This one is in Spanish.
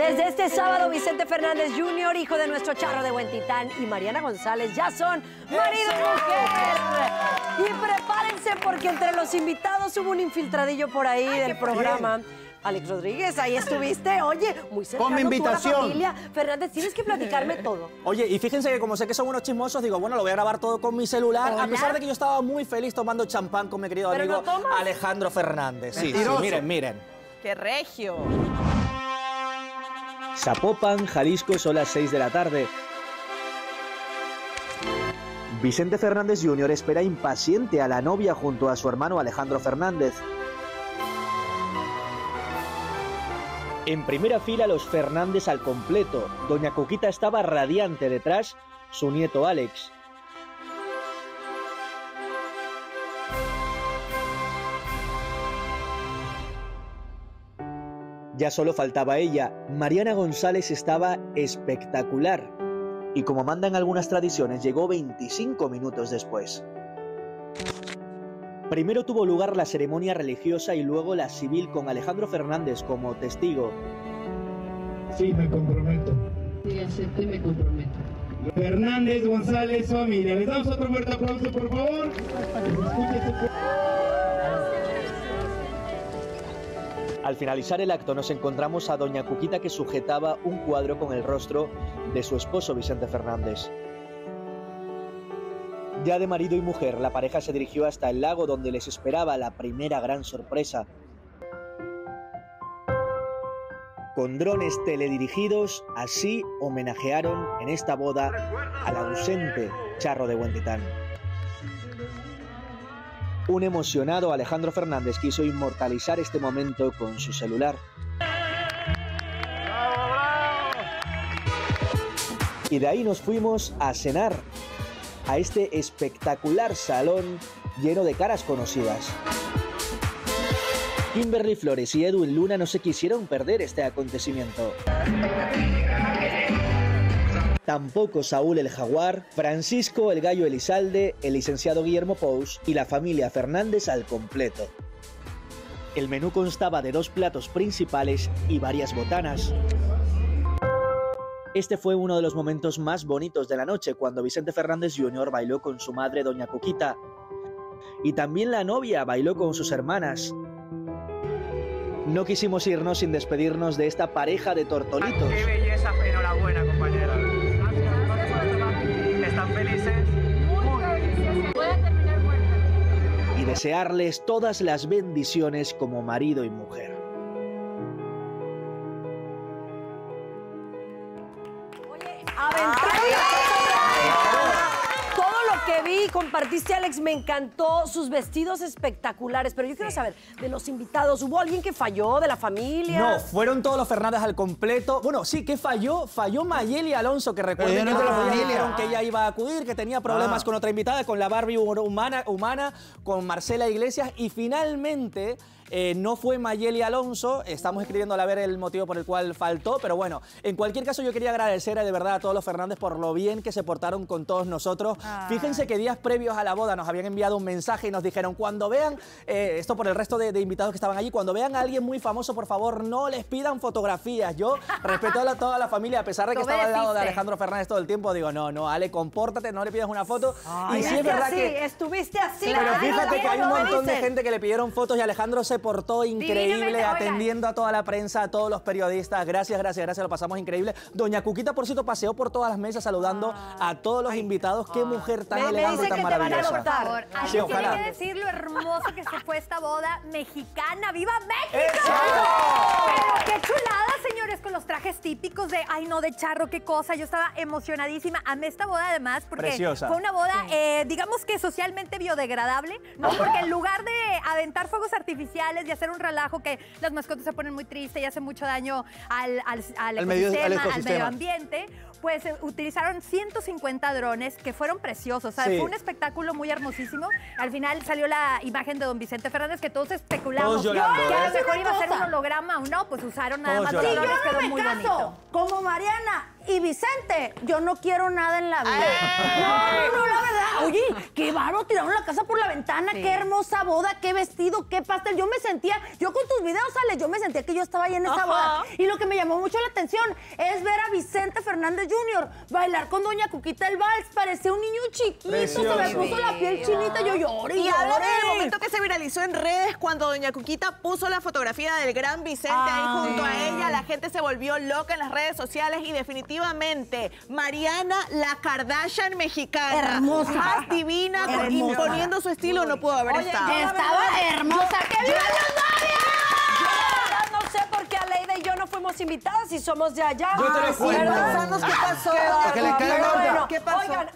Desde este sábado, Vicente Fernández Jr., hijo de nuestro charro de Huentitán, y Mariana González ya son marido y mujer. Y prepárense porque entre los invitados hubo un infiltradillo por ahí del programa. Alex Rodríguez, ahí estuviste. Oye, muy cercano Ponme invitación. tú a la familia. Fernández, tienes que platicarme todo. Oye, y fíjense que como sé que son unos chismosos, digo, bueno, lo voy a grabar todo con mi celular, Hola. a pesar de que yo estaba muy feliz tomando champán con mi querido Pero amigo no. Alejandro Fernández. Sí, sí, miren, miren. ¡Qué regio! Zapopan, Jalisco, son las 6 de la tarde. Vicente Fernández Jr. espera impaciente a la novia junto a su hermano Alejandro Fernández. En primera fila los Fernández al completo. Doña Coquita estaba radiante detrás, su nieto Alex. Ya solo faltaba ella. Mariana González estaba espectacular. Y como mandan algunas tradiciones, llegó 25 minutos después. Primero tuvo lugar la ceremonia religiosa y luego la civil con Alejandro Fernández como testigo. Sí, me comprometo. Sí, acepto y me comprometo. Fernández González, familia. Les damos otro fuerte aplauso, por favor. Escuche Al finalizar el acto nos encontramos a Doña Cuquita que sujetaba un cuadro con el rostro de su esposo Vicente Fernández. Ya de marido y mujer, la pareja se dirigió hasta el lago donde les esperaba la primera gran sorpresa. Con drones teledirigidos, así homenajearon en esta boda al ausente Charro de Huentitán. Un emocionado Alejandro Fernández quiso inmortalizar este momento con su celular. Y de ahí nos fuimos a cenar a este espectacular salón lleno de caras conocidas. Kimberly Flores y Edwin Luna no se quisieron perder este acontecimiento. Tampoco Saúl el Jaguar, Francisco el Gallo Elizalde, el licenciado Guillermo Pous y la familia Fernández al completo. El menú constaba de dos platos principales y varias botanas. Este fue uno de los momentos más bonitos de la noche cuando Vicente Fernández Jr. bailó con su madre Doña Coquita. Y también la novia bailó con sus hermanas. No quisimos irnos sin despedirnos de esta pareja de tortolitos. ¡Qué belleza! Enhorabuena, compañera. Y desearles todas las bendiciones como marido y mujer. Que compartiste, Alex, me encantó. Sus vestidos espectaculares. Pero yo quiero saber, de los invitados, ¿hubo alguien que falló de la familia? No, fueron todos los Fernández al completo. Bueno, sí, ¿qué falló? Falló Mayeli Alonso, que recuerden que familia. dijeron que ella iba a acudir, que tenía problemas Ah. con otra invitada, con la Barbie humana, humana con Marcela Iglesias, y finalmente eh, no fue Mayeli Alonso. Estamos escribiendo a ver el motivo por el cual faltó, pero bueno, en cualquier caso yo quería agradecer de verdad a todos los Fernández por lo bien que se portaron con todos nosotros. Fíjense que días previos a la boda nos habían enviado un mensaje y nos dijeron, cuando vean, eh, esto por el resto de, de invitados que estaban allí, cuando vean a alguien muy famoso, por favor, no les pidan fotografías. Yo respeto a la- toda la familia, a pesar de que estaba al lado de. Alejandro Fernández todo el tiempo, digo, no, no, Ale, compórtate, no le pidas una foto. y sí es verdad así, que... estuviste así. Pero fíjate que hay un ¿cómo montón de gente que le pidieron fotos y Alejandro se portó increíble, atendiendo a toda la prensa, a todos los periodistas. Gracias, gracias, gracias, lo pasamos increíble. Doña Cuquita, por cierto, paseó por todas las mesas saludando a todos los invitados. Qué mujer tan Me- me elegante y dicen tan que te van a maravillosa. Por favor, Sí, alguien tiene ojalá. que decir lo hermoso que se fue esta boda mexicana. ¡Viva México! ¡Exacto! Pero qué chulada, con los trajes típicos de, ay no, de charro, qué cosa. Yo estaba emocionadísima. Amé esta boda además porque Preciosa. fue una boda, eh, digamos que socialmente biodegradable, ¿no? Porque en lugar de aventar fuegos artificiales y hacer un relajo que las mascotas se ponen muy tristes y hacen mucho daño al, al, al Al medio- al ecosistema, al ecosistema. medio ambiente, pues eh, utilizaron 150 drones que fueron preciosos. O sea, Sí. fue un espectáculo muy hermosísimo. Al final salió la imagen de don Vicente Fernández que todos especulamos Todos llorando, que a ¿eh? lo mejor iba a ser un holograma o no, pues usaron nada Todos más los llorando. drones, No quedó me muy bonito. como Mariana y Vicente, yo no quiero nada en la vida. No, no, la verdad. Oye, qué baro, tiraron la casa por la ventana, Sí. qué hermosa boda, qué vestido, qué pastel. Yo me sentía, yo con tus videos, Ale, yo me sentía que yo estaba ahí en esa Ajá. boda. Y lo que me llamó mucho la atención es ver a Vicente Fernández Jr. bailar con Doña Cuquita el vals. Parecía un niño chiquito, se me puso la piel chinita, yo lloré y Y háblame lloré. del momento que se viralizó en redes cuando Doña Cuquita puso la fotografía del gran Vicente ahí junto a ella. La gente se volvió loca en las redes sociales y definitivamente Mariana, la Kardashian mexicana. Hermosa. Más divina, Hermosa. imponiendo su estilo, no pudo haber Oye, estado. yo- Estaba hermosa. ¡Que viva Yo la verdad no sé por qué Aleida y yo no fuimos invitadas y somos de allá. Yo te lo Ah, sí, cuento. qué pasó. Qué Que le caiga Pero onda. bueno, ¿Qué pasó? Oigan,